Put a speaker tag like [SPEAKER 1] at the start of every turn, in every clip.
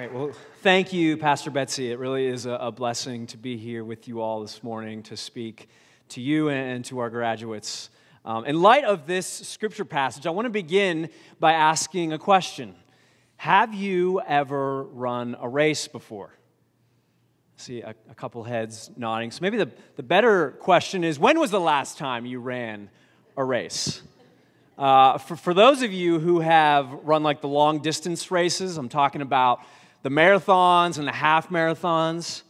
[SPEAKER 1] Great. Well, thank you, Pastor Betsy. It really is a, blessing to be here with you all this morning to speak to you and, to our graduates. Um, in light of this scripture passage, I want to begin by asking a question Have you ever run a race before? see a, a couple heads nodding. So maybe the, the better question is when was the last time you ran a race? Uh, for, for those of you who have run like the long distance races, I'm talking about the marathons and the half marathons,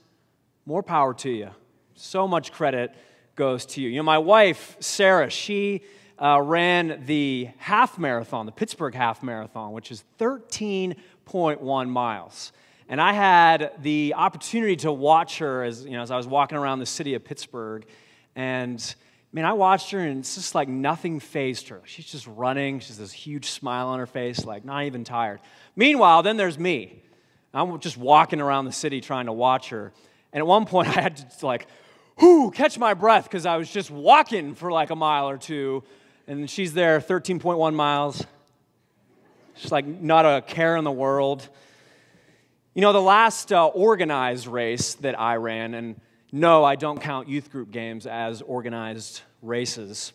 [SPEAKER 1] more power to you. So much credit goes to you. You know, my wife, Sarah, she uh, ran the half marathon, the Pittsburgh half marathon, which is 13.1 miles. And I had the opportunity to watch her as, you know, as I was walking around the city of Pittsburgh. And man, I watched her and it's just like nothing fazed her. She's just running. She's this huge smile on her face, like not even tired. Meanwhile, then there's me. I'm just walking around the city trying to watch her. And at one point, I had to like, whoo, catch my breath because I was just walking for like a mile or two. And she's there, 13.1 miles. She's like not a care in the world. You know, the last uh, organized race that I ran, and no, I don't count youth group games as organized races.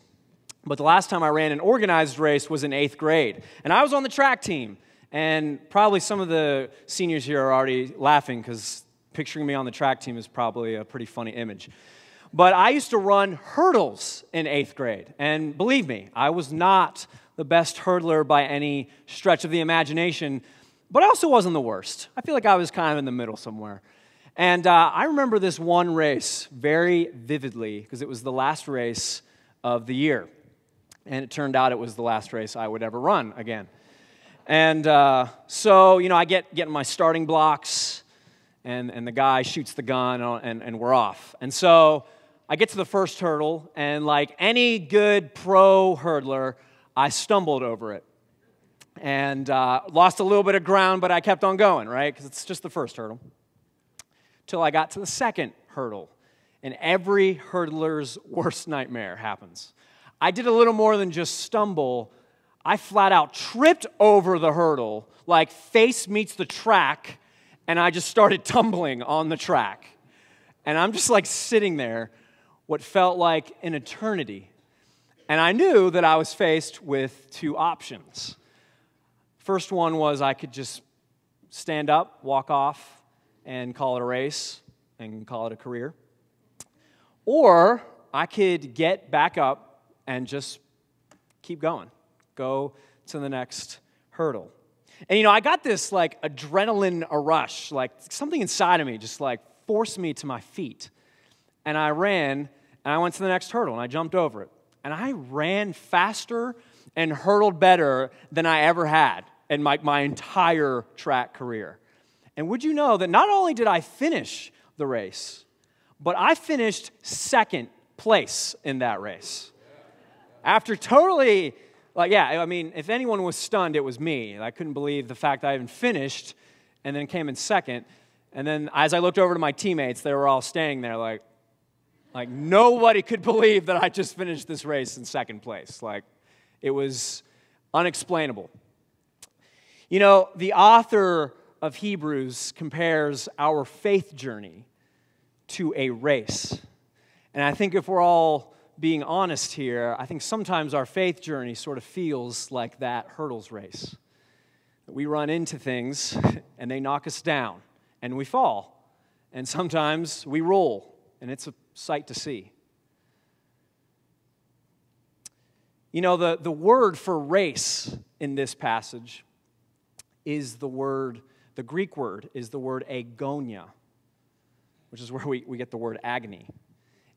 [SPEAKER 1] But the last time I ran an organized race was in eighth grade. And I was on the track team. And probably some of the seniors here are already laughing because picturing me on the track team is probably a pretty funny image. But I used to run hurdles in eighth grade. And believe me, I was not the best hurdler by any stretch of the imagination, but I also wasn't the worst. I feel like I was kind of in the middle somewhere. And uh, I remember this one race very vividly because it was the last race of the year. And it turned out it was the last race I would ever run again. And uh, so, you know, I get, get my starting blocks, and, and the guy shoots the gun, and, and we're off. And so I get to the first hurdle, and like any good pro hurdler, I stumbled over it. And uh, lost a little bit of ground, but I kept on going, right? Because it's just the first hurdle. Till I got to the second hurdle. And every hurdler's worst nightmare happens. I did a little more than just stumble, I flat out tripped over the hurdle, like face meets the track, and I just started tumbling on the track. And I'm just like sitting there, what felt like an eternity. And I knew that I was faced with two options. First one was I could just stand up, walk off, and call it a race and call it a career. Or I could get back up and just keep going go to the next hurdle. And you know, I got this like adrenaline a rush, like something inside of me just like forced me to my feet. And I ran and I went to the next hurdle and I jumped over it. And I ran faster and hurdled better than I ever had in my, my entire track career. And would you know that not only did I finish the race, but I finished second place in that race. After totally like, yeah, I mean, if anyone was stunned, it was me. I couldn't believe the fact I even finished and then came in second. And then as I looked over to my teammates, they were all standing there like, like nobody could believe that I just finished this race in second place. Like, it was unexplainable. You know, the author of Hebrews compares our faith journey to a race. And I think if we're all being honest here, I think sometimes our faith journey sort of feels like that hurdles race. We run into things and they knock us down and we fall. And sometimes we roll and it's a sight to see. You know, the, the word for race in this passage is the word, the Greek word is the word agonia, which is where we, we get the word agony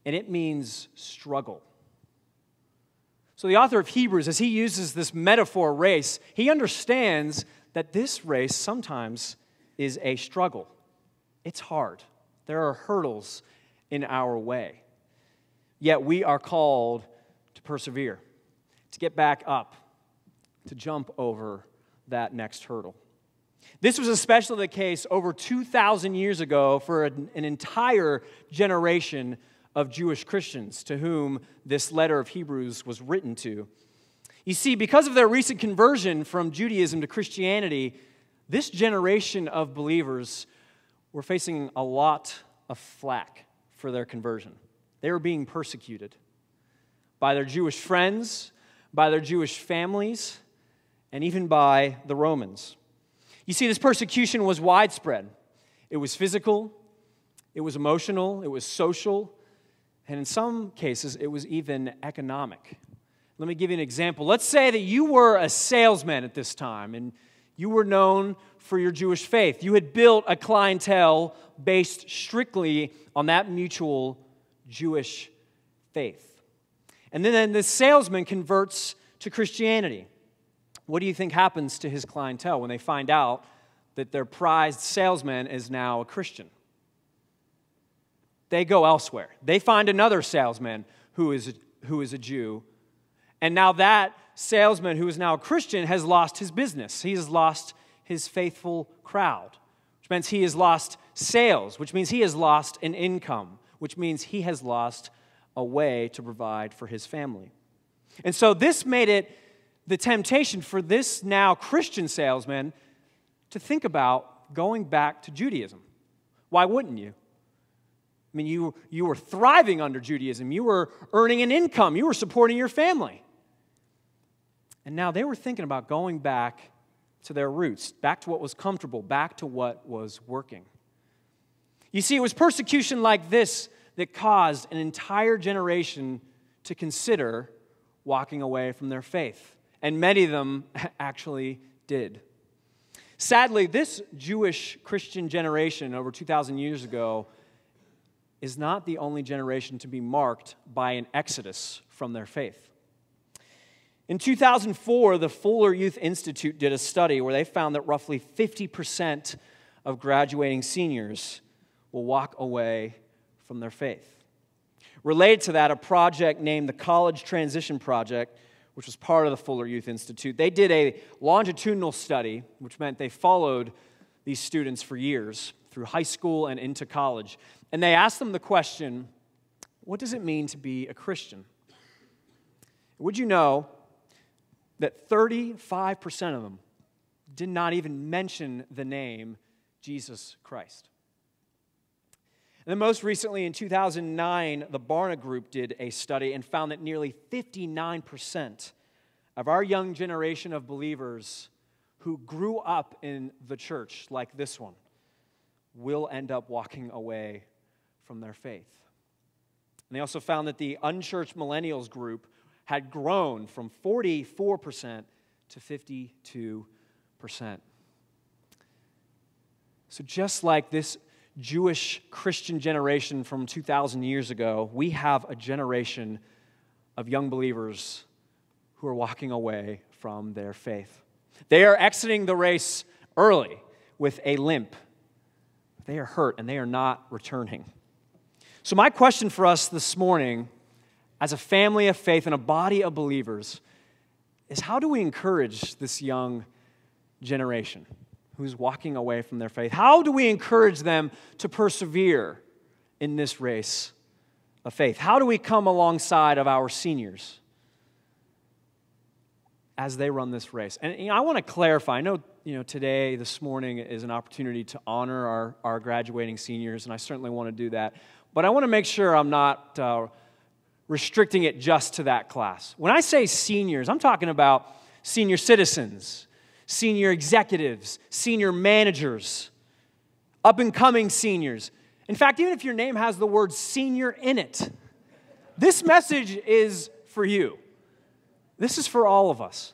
[SPEAKER 1] and it means struggle. So, the author of Hebrews, as he uses this metaphor race, he understands that this race sometimes is a struggle. It's hard, there are hurdles in our way. Yet we are called to persevere, to get back up, to jump over that next hurdle. This was especially the case over 2,000 years ago for an, entire generation of Jewish Christians to whom this letter of Hebrews was written to. You see, because of their recent conversion from Judaism to Christianity, this generation of believers were facing a lot of flack for their conversion. They were being persecuted by their Jewish friends, by their Jewish families, and even by the Romans. You see, this persecution was widespread. It was physical, it was emotional, it was social, and in some cases, it was even economic. Let me give you an example. Let's say that you were a salesman at this time and you were known for your Jewish faith. You had built a clientele based strictly on that mutual Jewish faith. And then the salesman converts to Christianity. What do you think happens to his clientele when they find out that their prized salesman is now a Christian? They go elsewhere. They find another salesman who is, who is a Jew. And now that salesman who is now a Christian has lost his business. He has lost his faithful crowd, which means he has lost sales, which means he has lost an income, which means he has lost a way to provide for his family. And so this made it the temptation for this now Christian salesman to think about going back to Judaism. Why wouldn't you? I mean, you, you were thriving under Judaism, you were earning an income, you were supporting your family. And now they were thinking about going back to their roots, back to what was comfortable, back to what was working. You see, it was persecution like this that caused an entire generation to consider walking away from their faith. And many of them actually did. Sadly, this Jewish Christian generation over 2,000 years ago is not the only generation to be marked by an exodus from their faith. In 2004, the Fuller Youth Institute did a study where they found that roughly 50% of graduating seniors will walk away from their faith. Related to that, a project named the College Transition Project, which was part of the Fuller Youth Institute, they did a longitudinal study, which meant they followed these students for years through high school and into college. And they asked them the question what does it mean to be a Christian? Would you know that 35% of them did not even mention the name Jesus Christ? And then, most recently, in 2009, the Barna Group did a study and found that nearly 59% of our young generation of believers who grew up in the church, like this one, will end up walking away from their faith. And they also found that the unchurched millennials group had grown from 44% to 52%. So, just like this Jewish Christian generation from 2,000 years ago, we have a generation of young believers who are walking away from their faith. They are exiting the race early with a limp. They are hurt and they are not returning. So, my question for us this morning, as a family of faith and a body of believers, is how do we encourage this young generation? who's walking away from their faith? How do we encourage them to persevere in this race of faith? How do we come alongside of our seniors as they run this race? And you know, I want to clarify. I know you know today, this morning, is an opportunity to honor our, our graduating seniors, and I certainly want to do that. But I want to make sure I'm not uh, restricting it just to that class. When I say seniors, I'm talking about senior citizens senior executives, senior managers, up and coming seniors. In fact, even if your name has the word senior in it, this message is for you. This is for all of us.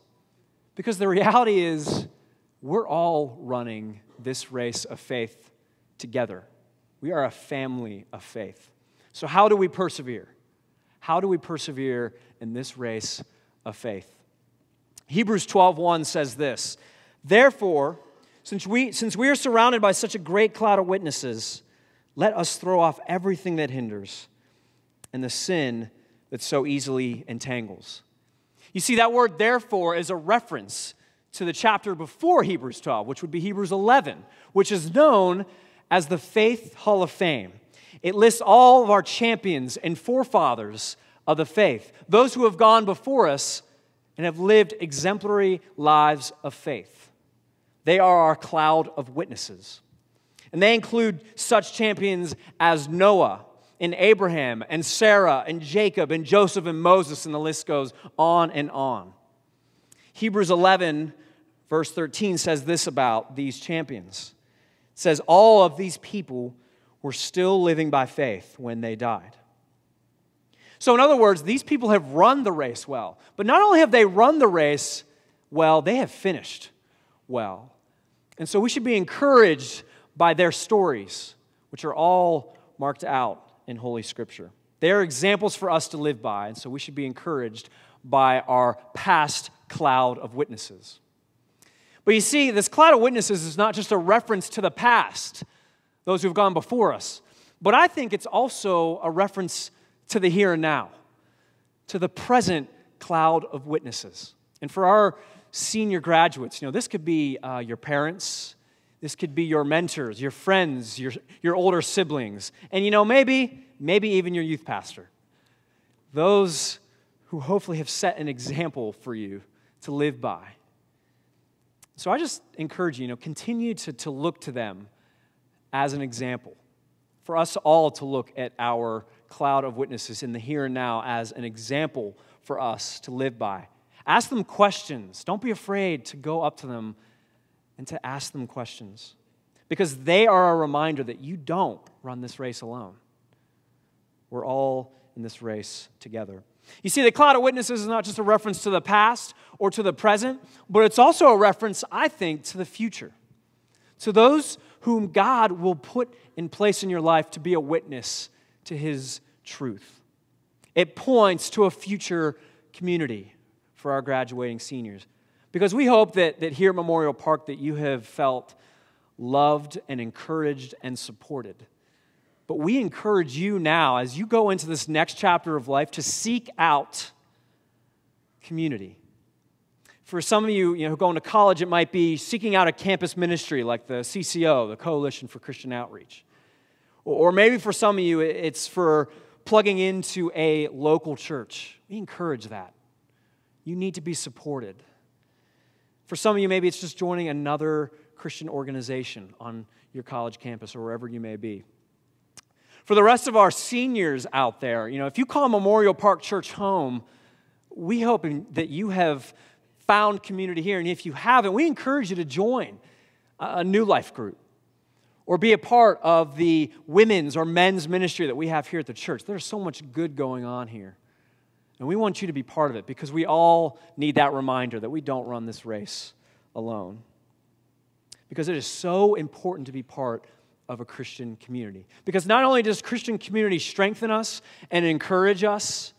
[SPEAKER 1] Because the reality is, we're all running this race of faith together. We are a family of faith. So, how do we persevere? How do we persevere in this race of faith? Hebrews 12:1 says this, "Therefore, since we, since we are surrounded by such a great cloud of witnesses, let us throw off everything that hinders and the sin that so easily entangles." You see, that word therefore is a reference to the chapter before Hebrews 12, which would be Hebrews 11, which is known as the Faith Hall of Fame. It lists all of our champions and forefathers of the faith, those who have gone before us and have lived exemplary lives of faith. They are our cloud of witnesses. And they include such champions as Noah and Abraham and Sarah and Jacob and Joseph and Moses, and the list goes on and on. Hebrews 11, verse 13 says this about these champions says, All of these people were still living by faith when they died. So, in other words, these people have run the race well. But not only have they run the race well, they have finished well. And so we should be encouraged by their stories, which are all marked out in Holy Scripture. They are examples for us to live by, and so we should be encouraged by our past cloud of witnesses. But you see, this cloud of witnesses is not just a reference to the past, those who've gone before us, but I think it's also a reference to the here and now, to the present cloud of witnesses. And for our senior graduates, you know, this could be uh, your parents, this could be your mentors, your friends, your, your older siblings, and you know, maybe, maybe even your youth pastor. Those who hopefully have set an example for you to live by. So I just encourage you, you know, continue to, to look to them as an example. For us all to look at our cloud of witnesses in the here and now as an example for us to live by. Ask them questions. Don't be afraid to go up to them and to ask them questions because they are a reminder that you don't run this race alone. We're all in this race together. You see, the cloud of witnesses is not just a reference to the past or to the present, but it's also a reference, I think, to the future. To those whom God will put in place in your life to be a witness to his truth. It points to a future community for our graduating seniors. Because we hope that, that here at Memorial Park that you have felt loved and encouraged and supported. But we encourage you now, as you go into this next chapter of life, to seek out community. For some of you, you know, going to college, it might be seeking out a campus ministry like the CCO, the Coalition for Christian Outreach. Or maybe for some of you, it's for plugging into a local church. We encourage that. You need to be supported. For some of you, maybe it's just joining another Christian organization on your college campus or wherever you may be. For the rest of our seniors out there, you know, if you call Memorial Park Church home, we hope that you have found community here. And if you haven't, we encourage you to join a new life group or be a part of the women's or men's ministry that we have here at the church. There's so much good going on here. And we want you to be part of it because we all need that reminder that we don't run this race alone. Because it is so important to be part of a Christian community. Because not only does Christian community strengthen us and encourage us,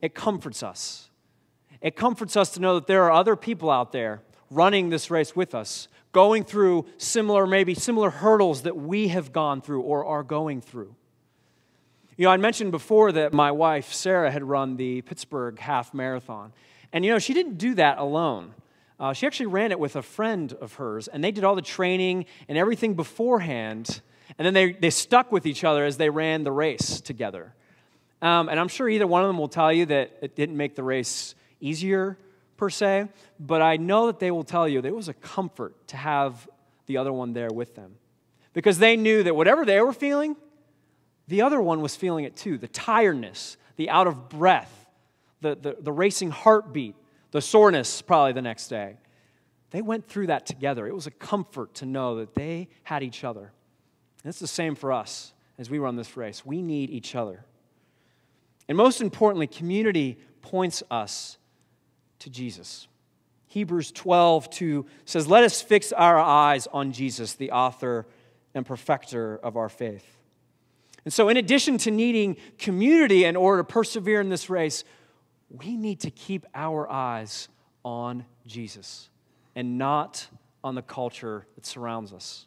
[SPEAKER 1] it comforts us. It comforts us to know that there are other people out there running this race with us, going through similar, maybe similar hurdles that we have gone through or are going through. You know, I mentioned before that my wife, Sarah, had run the Pittsburgh Half Marathon. And, you know, she didn't do that alone. Uh, she actually ran it with a friend of hers, and they did all the training and everything beforehand. And then they, they stuck with each other as they ran the race together. Um, and I'm sure either one of them will tell you that it didn't make the race easier, per se, but I know that they will tell you that it was a comfort to have the other one there with them. Because they knew that whatever they were feeling, the other one was feeling it too the tiredness, the out of breath, the, the, the racing heartbeat, the soreness probably the next day. They went through that together. It was a comfort to know that they had each other. And it's the same for us as we run this race. We need each other. And most importantly, community points us to Jesus. Hebrews 12, 2 says, Let us fix our eyes on Jesus, the author and perfecter of our faith. And so, in addition to needing community in order to persevere in this race, we need to keep our eyes on Jesus and not on the culture that surrounds us.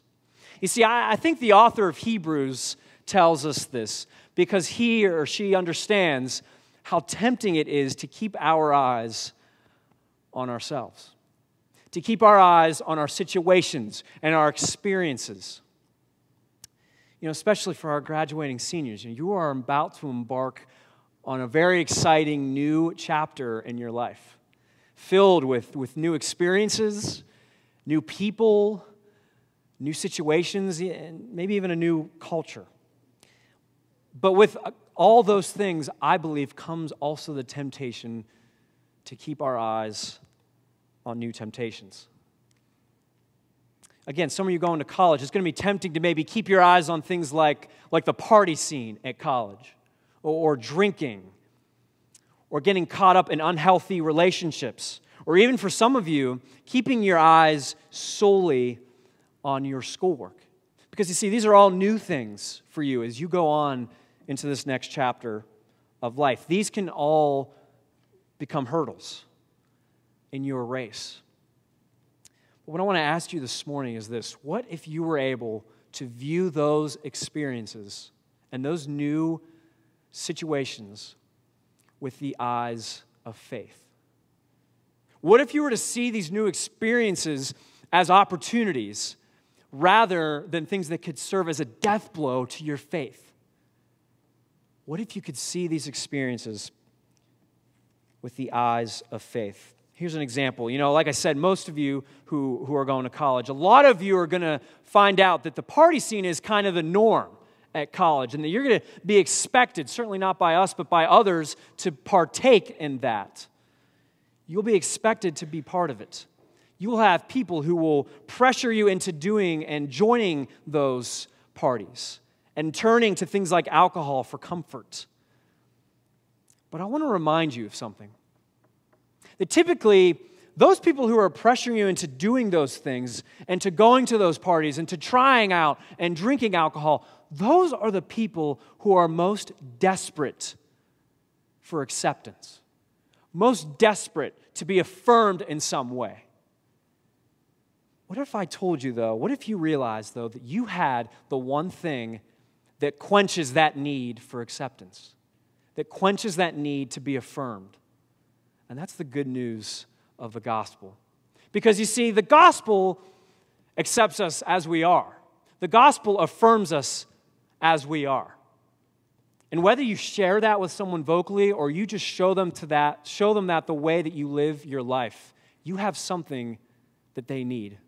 [SPEAKER 1] You see, I, I think the author of Hebrews tells us this because he or she understands how tempting it is to keep our eyes on ourselves, to keep our eyes on our situations and our experiences you know, especially for our graduating seniors, you, know, you are about to embark on a very exciting new chapter in your life, filled with, with new experiences, new people, new situations, and maybe even a new culture. But with uh, all those things, I believe, comes also the temptation to keep our eyes on new temptations. Again, some of you going to college, it's going to be tempting to maybe keep your eyes on things like, like the party scene at college, or, drinking, or getting caught up in unhealthy relationships, or even for some of you, keeping your eyes solely on your schoolwork. Because you see, these are all new things for you as you go on into this next chapter of life. These can all become hurdles in your race. But what I want to ask you this morning is this What if you were able to view those experiences and those new situations with the eyes of faith? What if you were to see these new experiences as opportunities rather than things that could serve as a death blow to your faith? What if you could see these experiences with the eyes of faith? Here's an example. You know, like I said, most of you who, who are going to college, a lot of you are going to find out that the party scene is kind of the norm at college and that you're going to be expected, certainly not by us, but by others, to partake in that. You'll be expected to be part of it. You will have people who will pressure you into doing and joining those parties and turning to things like alcohol for comfort. But I want to remind you of something. That typically, those people who are pressuring you into doing those things and to going to those parties and to trying out and drinking alcohol, those are the people who are most desperate for acceptance, most desperate to be affirmed in some way. What if I told you, though, what if you realized, though, that you had the one thing that quenches that need for acceptance, that quenches that need to be affirmed. And that's the good news of the gospel. Because you see, the gospel accepts us as we are, the gospel affirms us as we are. And whether you share that with someone vocally or you just show them to that, show them that the way that you live your life, you have something that they need.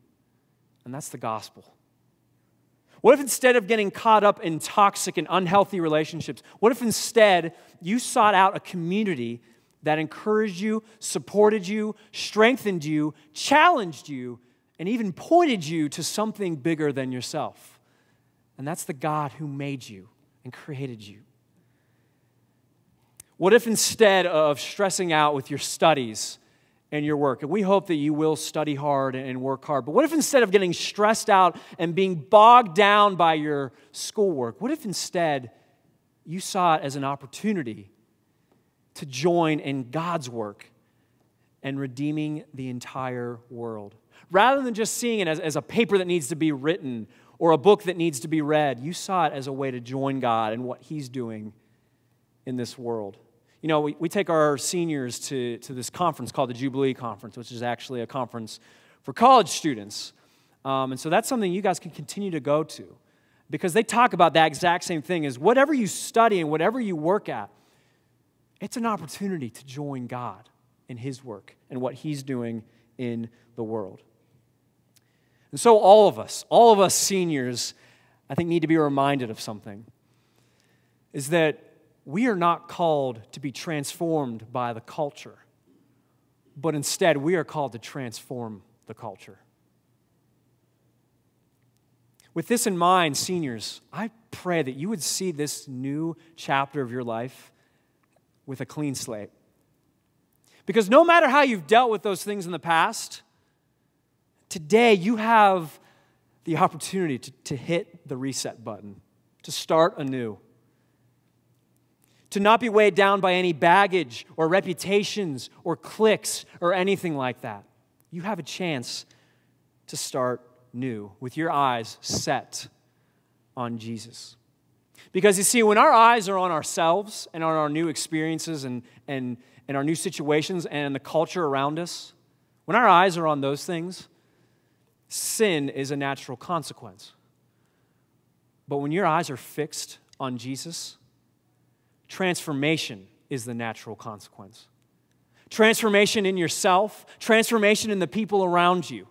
[SPEAKER 1] And that's the gospel. What if instead of getting caught up in toxic and unhealthy relationships, what if instead you sought out a community that encouraged you, supported you, strengthened you, challenged you, and even pointed you to something bigger than yourself? And that's the God who made you and created you. What if instead of stressing out with your studies, and your work. And we hope that you will study hard and work hard. But what if instead of getting stressed out and being bogged down by your schoolwork, what if instead you saw it as an opportunity to join in God's work and redeeming the entire world? Rather than just seeing it as, as a paper that needs to be written or a book that needs to be read, you saw it as a way to join God in what He's doing in this world. You know, we, we take our seniors to, to this conference called the Jubilee Conference, which is actually a conference for college students. Um, and so that's something you guys can continue to go to because they talk about that exact same thing is whatever you study and whatever you work at, it's an opportunity to join God in His work and what He's doing in the world. And so, all of us, all of us seniors, I think need to be reminded of something is that we are not called to be transformed by the culture, but instead we are called to transform the culture. With this in mind, seniors, I pray that you would see this new chapter of your life with a clean slate. Because no matter how you've dealt with those things in the past, today you have the opportunity to, to hit the reset button, to start anew to not be weighed down by any baggage or reputations or cliques or anything like that. You have a chance to start new with your eyes set on Jesus. Because you see, when our eyes are on ourselves and on our new experiences and, and, and our new situations and the culture around us, when our eyes are on those things, sin is a natural consequence. But when your eyes are fixed on Jesus, transformation is the natural consequence. Transformation in yourself, transformation in the people around you.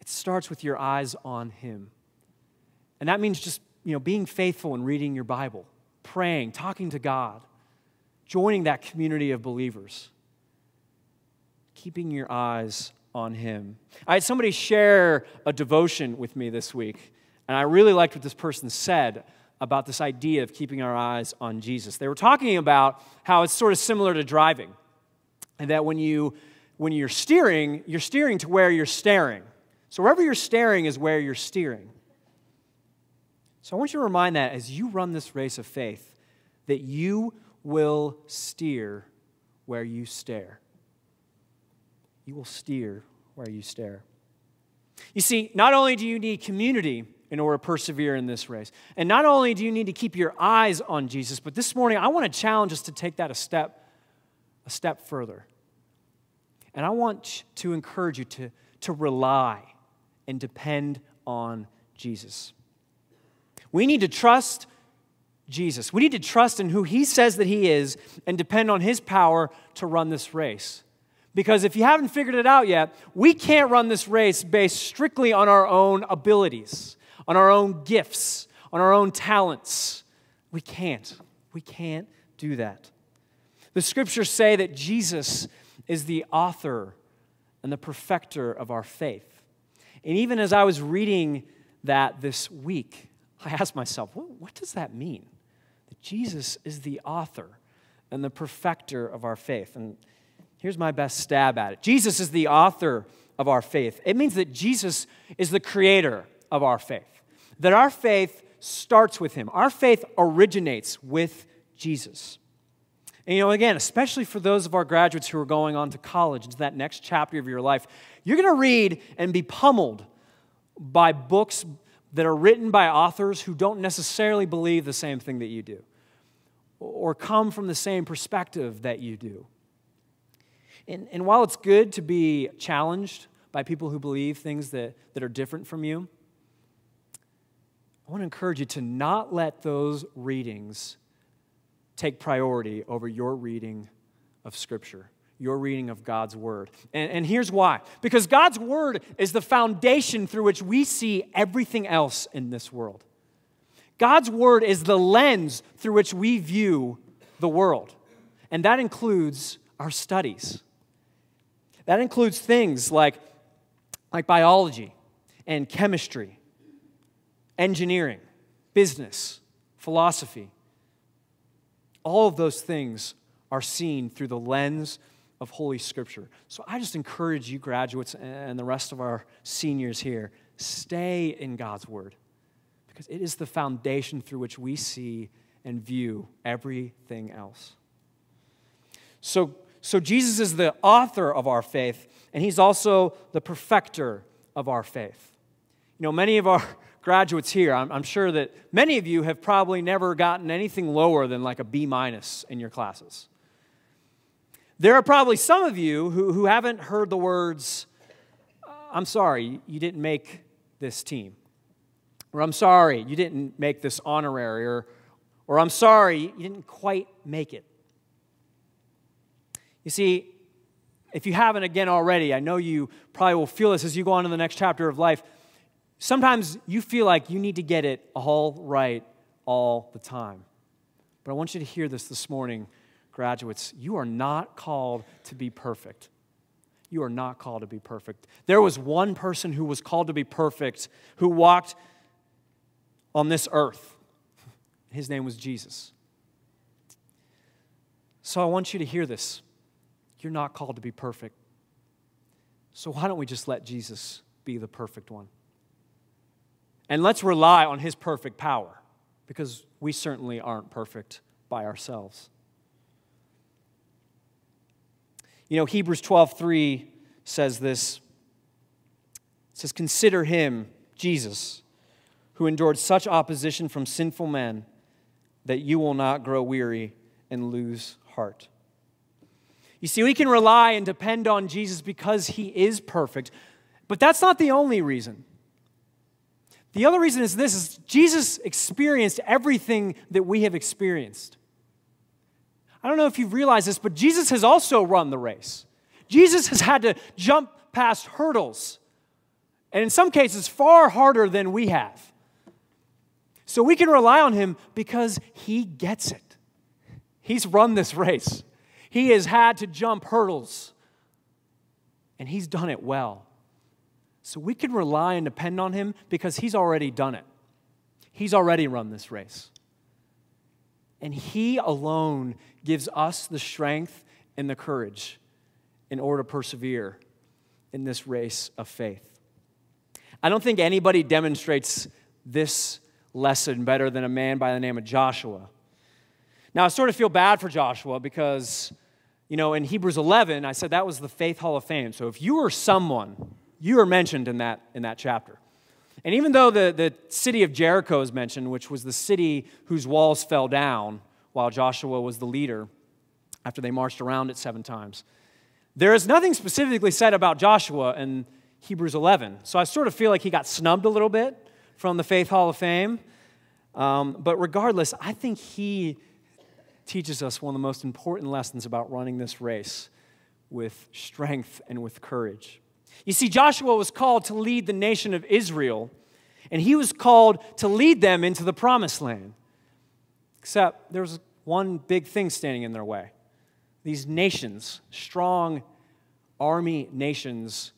[SPEAKER 1] It starts with your eyes on Him. And that means just, you know, being faithful and reading your Bible, praying, talking to God, joining that community of believers, keeping your eyes on Him. I had somebody share a devotion with me this week, and I really liked what this person said about this idea of keeping our eyes on Jesus. They were talking about how it's sort of similar to driving, and that when you when you're steering, you're steering to where you're staring. So wherever you're staring is where you're steering. So I want you to remind that as you run this race of faith, that you will steer where you stare. You will steer where you stare. You see, not only do you need community in order to persevere in this race, and not only do you need to keep your eyes on Jesus, but this morning I want to challenge us to take that a step, a step further. And I want to encourage you to, to rely and depend on Jesus. We need to trust Jesus. We need to trust in who he says that he is and depend on his power to run this race. Because if you haven't figured it out yet, we can't run this race based strictly on our own abilities, on our own gifts, on our own talents. We can't. We can't do that. The scriptures say that Jesus is the author and the perfecter of our faith. And even as I was reading that this week, I asked myself, what, what does that mean? That Jesus is the author and the perfecter of our faith. And Here's my best stab at it Jesus is the author of our faith. It means that Jesus is the creator of our faith, that our faith starts with him. Our faith originates with Jesus. And you know, again, especially for those of our graduates who are going on to college, into that next chapter of your life, you're going to read and be pummeled by books that are written by authors who don't necessarily believe the same thing that you do or come from the same perspective that you do. And, and while it's good to be challenged by people who believe things that, that are different from you, I want to encourage you to not let those readings take priority over your reading of Scripture, your reading of God's Word. And, and here's why because God's Word is the foundation through which we see everything else in this world. God's Word is the lens through which we view the world, and that includes our studies. That includes things like, like biology and chemistry, engineering, business, philosophy. All of those things are seen through the lens of Holy Scripture. So I just encourage you, graduates, and the rest of our seniors here, stay in God's Word because it is the foundation through which we see and view everything else. So, so Jesus is the author of our faith, and he's also the perfecter of our faith. You know, many of our graduates here, I'm, I'm sure that many of you have probably never gotten anything lower than like a B minus in your classes. There are probably some of you who, who haven't heard the words, I'm sorry, you didn't make this team. Or I'm sorry, you didn't make this honorary. Or, or I'm sorry, you didn't quite make it. You see, if you haven't again already, I know you probably will feel this as you go on to the next chapter of life. Sometimes you feel like you need to get it all right all the time. But I want you to hear this this morning, graduates. You are not called to be perfect. You are not called to be perfect. There was one person who was called to be perfect who walked on this earth. His name was Jesus. So I want you to hear this. You're not called to be perfect. So why don't we just let Jesus be the perfect one? And let's rely on his perfect power because we certainly aren't perfect by ourselves. You know, Hebrews 12:3 says this. It says, Consider him, Jesus, who endured such opposition from sinful men that you will not grow weary and lose heart. You see, we can rely and depend on Jesus because he is perfect, but that's not the only reason. The other reason is this is Jesus experienced everything that we have experienced. I don't know if you've realized this, but Jesus has also run the race. Jesus has had to jump past hurdles And in some cases, far harder than we have. So we can rely on him because he gets it. He's run this race, he has had to jump hurdles, and he's done it well. So we can rely and depend on him because he's already done it. He's already run this race. And he alone gives us the strength and the courage in order to persevere in this race of faith. I don't think anybody demonstrates this lesson better than a man by the name of Joshua. Now, I sort of feel bad for Joshua because, you know, in Hebrews 11, I said that was the Faith Hall of Fame. So if you were someone, you are mentioned in that, in that chapter. And even though the, the city of Jericho is mentioned, which was the city whose walls fell down while Joshua was the leader after they marched around it seven times, there is nothing specifically said about Joshua in Hebrews 11. So I sort of feel like he got snubbed a little bit from the Faith Hall of Fame. Um, but regardless, I think he teaches us one of the most important lessons about running this race with strength and with courage. You see, Joshua was called to lead the nation of Israel, and he was called to lead them into the promised land. Except there was one big thing standing in their way. These nations, strong army nations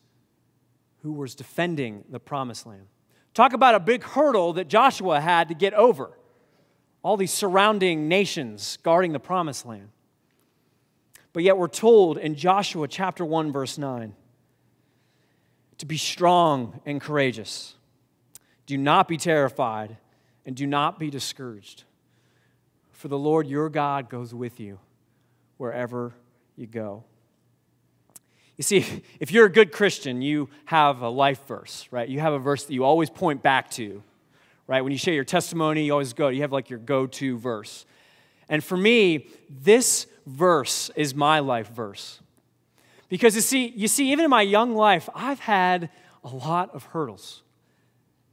[SPEAKER 1] who was defending the promised land. Talk about a big hurdle that Joshua had to get over. All these surrounding nations guarding the promised land. But yet we're told in Joshua chapter 1, verse 9, to be strong and courageous. Do not be terrified and do not be discouraged. For the Lord your God goes with you wherever you go. You see, if you're a good Christian, you have a life verse, right? You have a verse that you always point back to, right? When you share your testimony, you always go, you have like your go to verse. And for me, this verse is my life verse. Because you see, you see, even in my young life, I've had a lot of hurdles.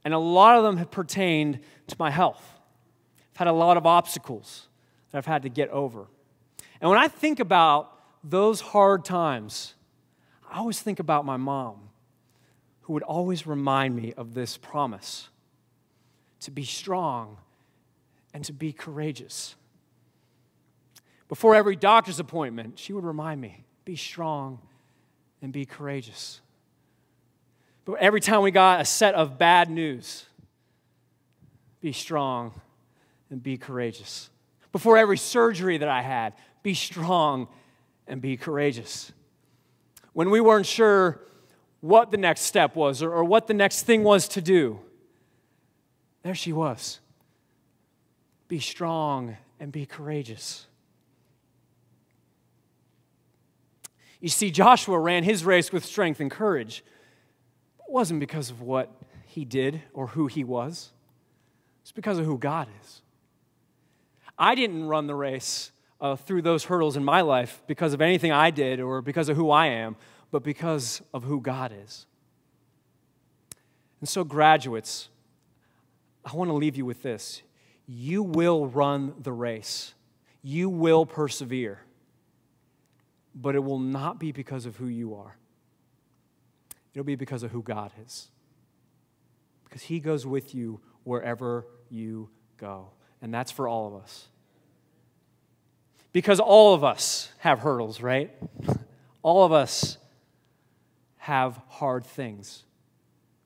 [SPEAKER 1] And a lot of them have pertained to my health. I've had a lot of obstacles that I've had to get over. And when I think about those hard times, I always think about my mom, who would always remind me of this promise to be strong and to be courageous. Before every doctor's appointment, she would remind me be strong and be courageous. But every time we got a set of bad news, be strong and be courageous. Before every surgery that I had, be strong and be courageous when we weren't sure what the next step was or, or what the next thing was to do, there she was. Be strong and be courageous. You see, Joshua ran his race with strength and courage. It wasn't because of what he did or who he was, it's because of who God is. I didn't run the race uh, through those hurdles in my life because of anything I did or because of who I am, but because of who God is. And so, graduates, I want to leave you with this. You will run the race, you will persevere, but it will not be because of who you are. It'll be because of who God is. Because He goes with you wherever you go. And that's for all of us. Because all of us have hurdles, right? All of us have hard things,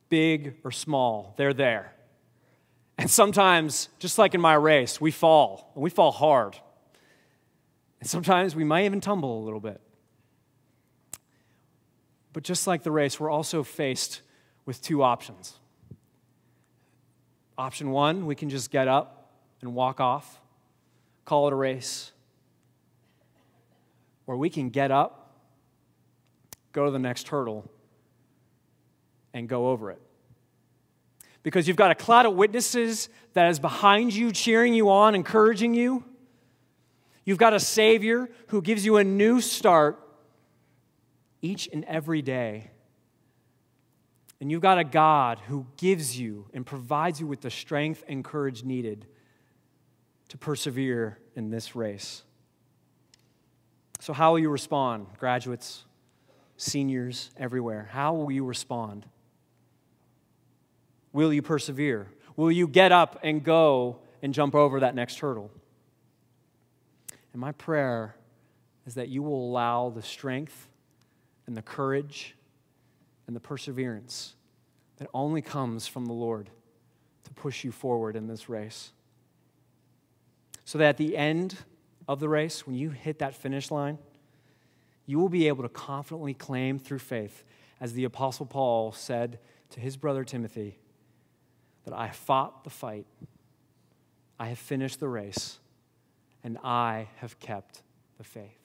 [SPEAKER 1] big or small, they're there. And sometimes, just like in my race, we fall, and we fall hard. And sometimes we might even tumble a little bit. But just like the race, we're also faced with two options. Option one, we can just get up and walk off, call it a race Or we can get up, go to the next hurdle, and go over it. Because you've got a cloud of witnesses that is behind you, cheering you on, encouraging you. You've got a Savior who gives you a new start each and every day. And you've got a God who gives you and provides you with the strength and courage needed to persevere in this race. So, how will you respond, graduates, seniors, everywhere? How will you respond? Will you persevere? Will you get up and go and jump over that next hurdle? And my prayer is that you will allow the strength and the courage and the perseverance that only comes from the Lord to push you forward in this race. So that at the end of the race, when you hit that finish line, you will be able to confidently claim through faith, as the Apostle Paul said to his brother Timothy, that I fought the fight, I have finished the race, and I have kept the faith.